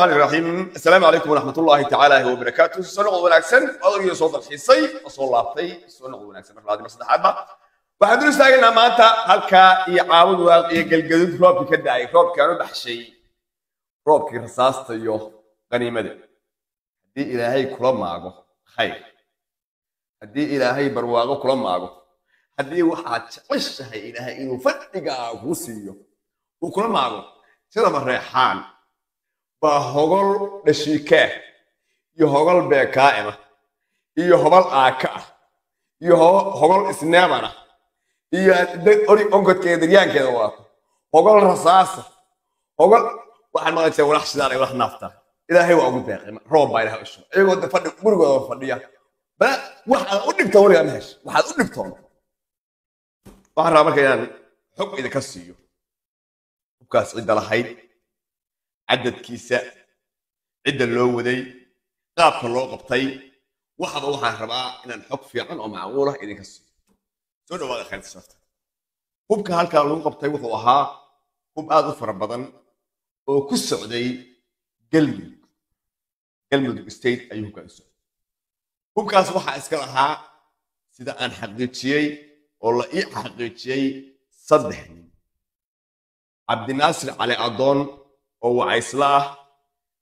raxmaaniraxiim asalaamu calaykum waraxmatullaahi tacaala wabarakaatu soo noqod wanaagsan odagii soo dalxiisay oo soo laabtay soo noqod wanaagsan mar labaad mar saddexaadba waxaan dul istaagaynaa maanta halkaa iyo caawadu waaqiyo galgadud roobki ka da'ay roobkaanu dhaxshay roobkii rasaasta iyo qaniimada haddii ilaahay kula maago khayr haddii ilaahay barwaaqo kula maago haddii waxaad jeceshahay ilaahay inuu fadhigaa kuu siiyo uu kula maago sida mareexaan baa hogol dhashiikaa iyo hogol beekaa'ima iyo hobal aaka ah iyo hogol isneebana iyo ori onkodkeeda daryaankeeda waato hogol rasaasa hogol waxaan maqlaysaa walax shidaan ay walax naafta ilaahay waa ugu deeqay roob baa ilahay ushuba iyagoo de fadhi gurigooda fadhiya waxaad u dhibtoon weligaa ma hesho waxaad u dhibtoon waxaan rabaa marka inaan xog idinka siiyo hubkaas cidda lahayd cadadkiisa cidda loo waday qaabka loo qabtay waxaba waxaan rabaa inaan xog fiican oo macquulah idinka siiyo soo dhawaada khayrta sharta hubka halkaa lagu qabtay wuxuu ahaa hub aad u fara badan oo ku socday galmudug. Galmudug state ayuu hubkaa u socday. Hubkaas waxaa iska lahaa sida aan xaqiijiyey oo la ii xaqiijiyey saddex nin. Cabdinaasir cali adoon oo wacaysla ah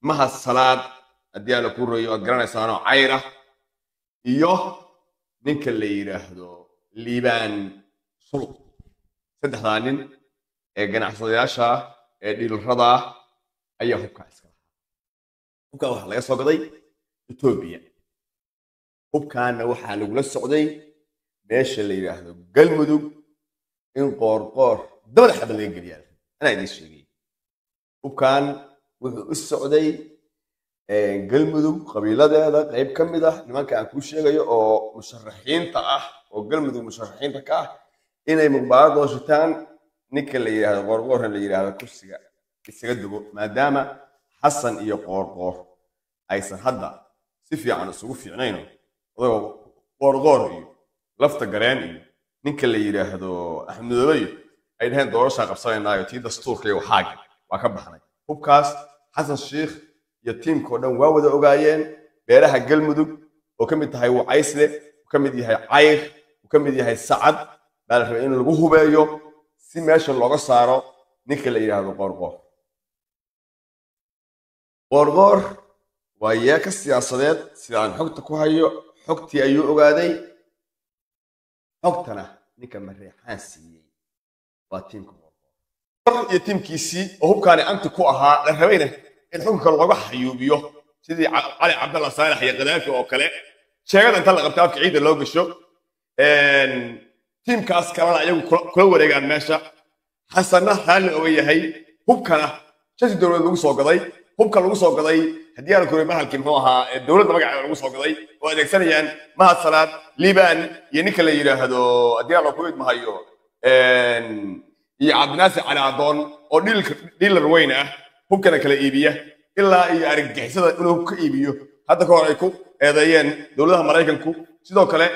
mahad salaad haddii aan la ku royo waad garanaysaanoo cayra iyo ninka la yidhaahdo liibaan sulub. Saddexdaa nin ee ganacsadayaasha ee dhilrada ayaa hubkaa iska lahaa. Hubkaa waxaa laga soo gaday etoobiya. Hubkaana waxaa lagula socday meesha la yidhaahdo galmudug in qoorqoor dabada xaba laga geliyaa. Anaa idiin sheegay hubkan wuxuu u socday galmudug qabiiladeeda. Qayb ka mid ah nimanka aan kuu sheegayo oo musharaxiinta ah oo galmudug musharaxiinta ka ah inay mubaarad dooshataan ninka la yidhahdo qoorqoorna la yidhahdo kursiga isaga dego maadaama xasan iyo qoorqoor aysan hadda si fiican isugu fiicnayno. Odagoo qoorqoor iyo lafta gareen iyo ninka la yidhaahdo axmedoobeyo ay dhaheen doorashaa qabsanaynaayo tii dastuurka iyo waxaagi waa ka baxnay hubkaas xasan sheikh iyo tiimkao dhan waa wada ogaayeen beeraha galmudug oo ka mid tahay wacaysle uu ka mid yahay cayr uu ka mid yahay sacad baa la rabay in lagu hubeeyo si meesha looga saaro ninka la yidhaahdo qoorqoor qoorqoor waa yeeka siyaasadeed sida aan xogta ku hayo xogtii ayuu ogaaday. Xogtana ninka mareexaan siiyey. Waa tiimka iyo tiimkiisii oo hubkaani anti ku ahaa la rabayna in xukunka looga xayuubiyo sidii cali cabdalla saalax iyo kadaafi oo kale. Sheegada inta la qabta afka ciidda loo gasho. Tiimkaas kalena ayagu kula wareegaan meesha. Xasanna raalli oga yahay hubkana shasi dowlad lagu soo gaday. Hubka lagu soo gaday haddii aan koray mahalkii muxuu ahaa dowladda magaceeda lagu soo gaday oo adeegsanayaan mahad salaad liibaan iyo ninka la yidhaahdo haddii aan ku idmahayo iyo cabdinaasir cali adoon oo dhiilar weyn ah hubkana kala iibiya ilaa iyo argagixisada inuu hub ka iibiyo. Hadda ka hor ay ku eedeeyeen dowladaha maraykanku sidoo kale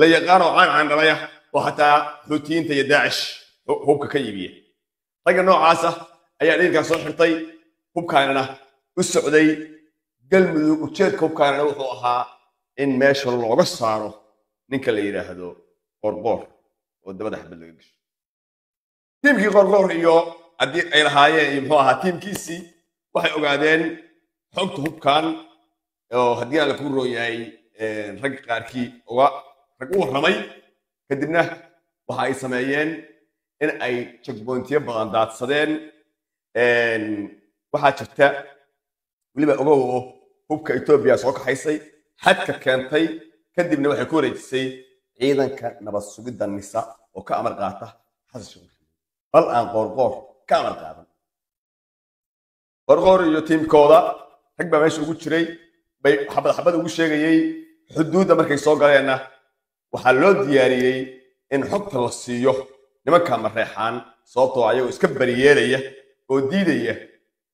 la yaqaan oo caan caandhalaya oo xataa xuutiyiinta iyo daacish hubka ka iibiya. Ragga noocaas ah ayaa dhiilkan soo xirtay hubkaanana u socday. Galmudug ujeedka hubkaanana wuxuu ahaa in meesha looga saaro ninka la yidhaahdo qorqoor oo dabada xabad laga gasho tiimkii qorqoor iyo haddii ay lahaayeen iyo muxuu ahaa tiimkiisii waxay ogaadeen xogta hubkan oo haddii aan la ku rooyahay rag qaarkii uga rag u warramay kadibna waxa ay sameeyeen in ay jagboontiyo badan daadsadeen. Waxaa jirta weliba ogow oo hubka etoobiya soo kaxaysay xadka keentay kadibna waxay ku wareejisay ciidanka nabad sugidda nisa oo ka amar qaata xasan bal aan qoorqoor ka amar qaadan qoorqoor iyo tiimkooda rag baa meesha ugu jiray bay xabad xabad ugu sheegayey xuduudda markay soo galeenna waxaa loo diyaariyey in xogta la siiyo nimanka mareexaan sababtoo ayagoo iska bariyeelaya oo diidaya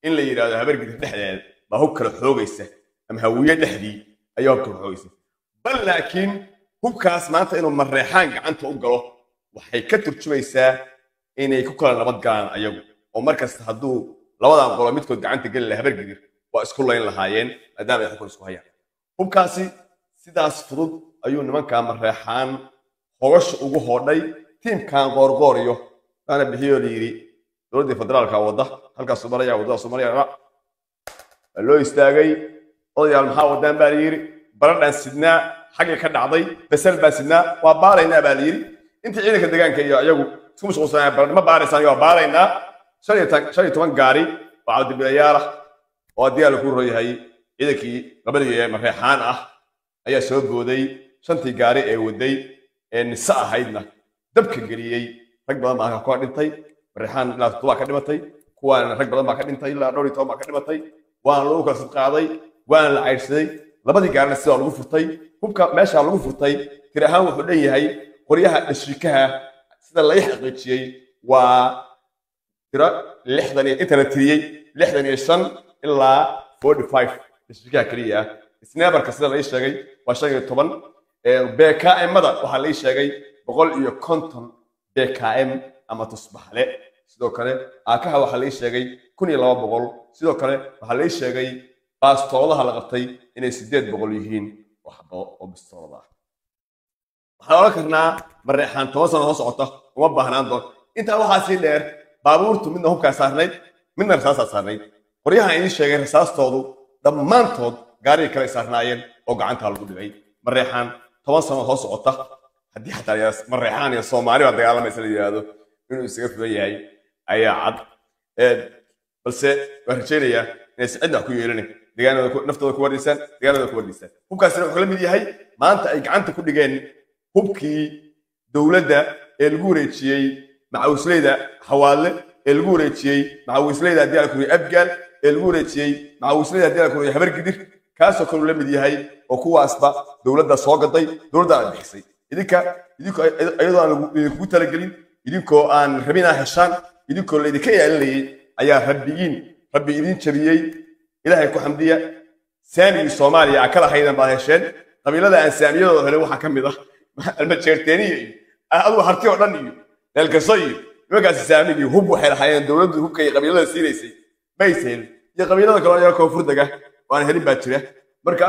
in la yidhaahdo habargida dhexdeed baa hub kala xoogaysa ama hawiye dhexdii ayaa hub kala xoogaysa. Bal laakiin hubkaas maanta inuu mareexaan gacanta u galo waxay ka turjumaysaa inay ku kala nabad galaan ayagu. Oo markasta hadduu labadan qolo midkood gacanta geli laha habargidir waa isku layn lahaayeen maadaama ay xukun isku hayaan. Hubkaasi sidaas fudud ayuu nimankaa mareexaan hogasha ugu hodhay tiimkan qoorqooriyo waana bixiyoo la yidhi dowladdii federaalka wadda halkaasuu maraya waddadaasuu maraya waa loo istaagay odayaal maxaa wadaan baa la yidhi baradhaan sidnaa xaggay ka dhacday basal baan sidnaa waa baaraynaa baa la yidhi. Intii ciidanka deegaanka iyo barad ma baaraysaan baaraynaa? Shan iyo oo cabdibilayaal ah oo ku royahay ciidankii labadii ee mareexaan ah ayaa soo booday shantii gaari ee waday ee nise ahaydna. Dabka geliyey rag badan baa dhintay toddobaa ka kuwaana rag badan baa ka dhintay waana lagu kala sidqaaday waana la caydhsaday labadii gaarina sidaa lagu furtay hubka meeshaa lagu furtay tir ahaan wuxuu dhan yahay qoryaha dhashiikaha sida laga xaqiijiyey waa tiro lixdan iyo inta la tiriyey lixdan iyo shan ilaa forty keliya ah. Sida la ii sheegay waa shan iyo toban. Bkmada waxaa la ii sheegay boqol iyo konton bkm ama tusbaxle. Sidoo kale aakaha waxaa la ii sheegay kun iyo laba boqol. Sidoo kale waxaa la ii sheegay baastooladaha la qabtay inay sideed boqol yihiin. Oo xabo oo bistoolada ah waxaan odhan karnaa mareexaan toban sano soo socota uma baahnaan doon intaa waxaa sii dheer baabuurtu midna hubkaa saarnayd midna rasaasaa saarnayd. Qoryahan idiin sheegay rasaastoodu dhammaantood gaarigii kale ay saarnaayeen oo gacantaa lagu dhigay. Mareexaan toban sano soo socota? Haddii xataa mareexaan iyo soomaali baa dagaalamaysa la yidhaahdo inuu isaga fugan yahay. Ayaa cad. Balse waan rajaynayaa inaysan cidna ku yeelanin deegaanada ku- wardiisaan deegaanada ku wardiisaan. Hubkaasina wuxuu la mid yahay maanta ay gacanta ku dhigeen hubkii dowladda ee lagu wareejiyey macawisleyda xawaadle ee lagu wareejiyey macawisleyda haddii aan kuriyo abgaal ee lagu wareejiyey macawisleyda haddii aan kuriyo habargidir kaasoo kaluu la mid yahay oo kuwaasba dowladda soo gaday dowladda aan bixisay. Idinka idinkoo iyadoo aan idinkugu talagelin idinkoo aan rabin aa heshaan idinkoo laydinka ilaalinayay ayaa rabbigiin rabbi idin jabiyey ilaahay ku xamdiya saamigii soomaaliya aa kala haydan baad hesheen qabiilada aan saamiyadooda helin waxaa ka mid ah almajeerteeniya iyo aduu harti oo dhan iyo meelkaso iyo nimankaasi saamigii hub waxay lahaayeen dowladdu hubka iyo qabiilada siinaysay. Maysa helin iyo qabiilada kaloo yar koonfur dega aan helin baa jira. Marka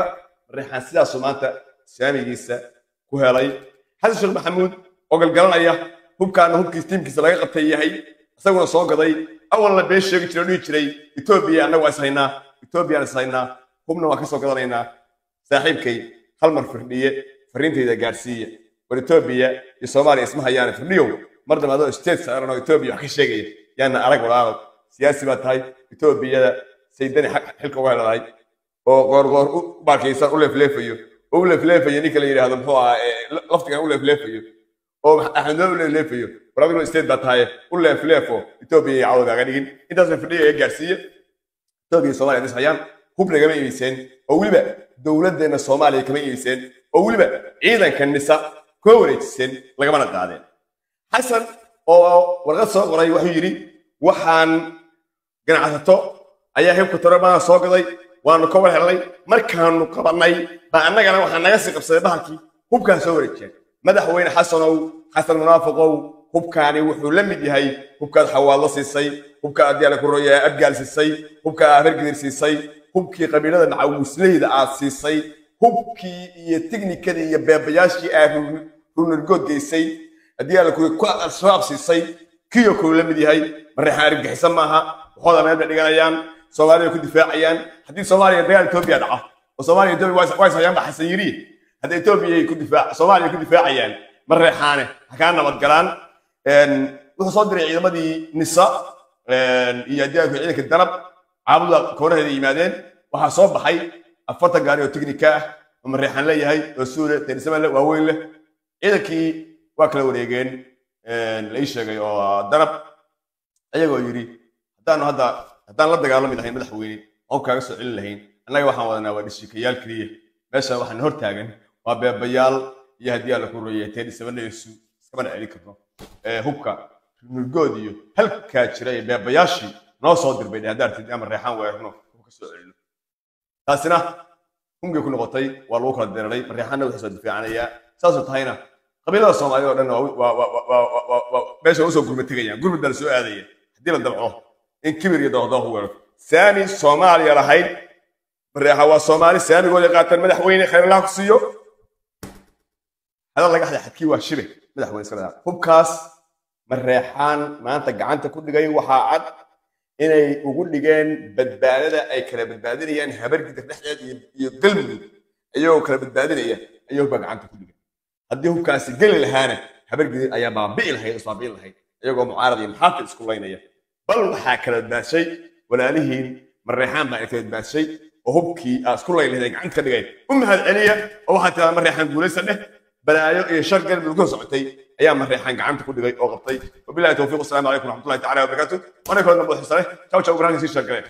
reexaan sidaasuu maanta saamigiisa ku helay. Xasan sheekh maxamuud oo galgalanaya hubkaana hubkiis tiimkiisa laga qabtay yahay isaguna soo gaday. Awalna been sheegi jiray oo dhihi jiray etoobiya annaga waa is haynaa etoobiyaan is haynaa hubna waan ka soo gadanaynaa. Saaxiibkay hal mar firdhiye fariintayda gaarsiiya war etoobiya iyo soomaaliya isma hayaane firdhiyow mar dambe adoo state saaran oo etoobiya wax ka sheegaya yaana arag walaalow siyaasi baa tahay. Etoobiyada saydani xilka uga heladahay oo qoorqoor u baarkaysan u leefleefayo oo u leefleefayo ninka la yidhaahdo muxuu ahaa laftigan u leefleefayo oo axmedoo u leefleefayo war adiguna state baa tahay u leefleefo etoobiya iyo cawdaaga dhigin. Intaasna firdhiya ee gaarsiiya etoobiya iyo soomaaliya is hayaan hub nagama iibiseen. Oo weliba dowladdeena soomaaliya kama iibiseen oo weliba ciidanka nisa kuma wareejiseen lagamana qaadeen xasan oo warqad soo qoray wuxuu yidhi waxaan ganacsato ayaa hebka torobaana soo gaday waanu ka war helnay markaanu qabannay baa annagana waxaa naga sii qabsaday bahalkii hubkaan soo wareejiyeen madaxweyne xasanow xasan munaafiqow hubkaani wuxuu la mid yahay hubkaad xawaadlo siisay hubka adyaala ku royaa abgaal siisay hubka afargidir siisay hubkii qabiilada macawisleyda aad siisay hubkii iyo tiknikadii iyo beebayaashii aad runargood geysay siisay kiyo kuu la mid yahay mareexaan argagixisan maaha waxooda meel dhiganayaan soomaaliya ku difaacayaan haddii soomaaliya dagaal etoobiya dhaco oo soomaaliya etoobiya waa is hayaan ba xasan yiri hadda etoobiya ku soomaaliya ku difaacayaan mareexaane ha kaa nabadgalaan wuxuu soo diray ciidamadii nisa iyo ciidanka danab caabuda kooraheeda yimaadeen waxaa soo baxay afartan gaari oo teknika ah oo mareexaan leeyahay oo suule tenisama leh waaweyn leh. Ciidankii waa kala wareegeen la ii sheegay oo danab ayagoo yidhi haddaanu hadda haddaan la dagaalami lahayn madaxweyne oon kaaga soo celin lahayn annaga waxaan wadanaa waa dhishikayaal keliya. Meesha waxaan hor waa beebayaal iyo haddii alla ku royay tenisamaneesu iskamana celin karno. Hubka nurgood iyo halkaa jira ee beebayaashii noo soo dirbay haddaad tid ama reexaan weerarno ka soo celino taasina hungay ku noqotay waa lagu kala diriray mareexaanna wuxuu soo difaacanayaa. Saasoo tahayna qabiilada soomaalida oo dhan meesha u soo gurma tegayaan gurmad baa la soo aadaya. Haddii la dabco in kibir iyo doohdooh weeraro saami soomaaliya lahayd mareexa waa soomaali saamigooda qaataan madaxweyne khayrlaha ku siiyo. Hadal laga hadlay xadkii waa shibe madaxweyne iska hubkaas mareexaan maanta gacanta ku dhigay waxaa cad inay ugu dhigeen badbaadada ay kala badbaadinayaan habargidar dhexdeed iyo galmudug iyagoo kala badbaadinaya ayay hubka gacanta ku dhigay haddii hubkaasi geli lahaana habargidir ayaa baabi'i lahayd isbaabi'in lahayd iyagoo mucaarad iyo maxaafid isku laynaya. Bal waxaa kala badbaadshay walaalihiin mareexaan baa kala badbaadshay oo hubkii aa isku layn lahayd gacanta ka dhigay. U mahad celiya oo waxaa tiraa mareexaan guulaysan dheh balaayo iyo shar galmudug ka socotay ayaa mareexaan gacanta ku dhigay oo qabtay. Wabilahi towfiiq wasalaamu calaykum waraxmatullahi tacala wabarakaatu waana kala nabad xusane jaw jaw ibraahim sii sheergaleen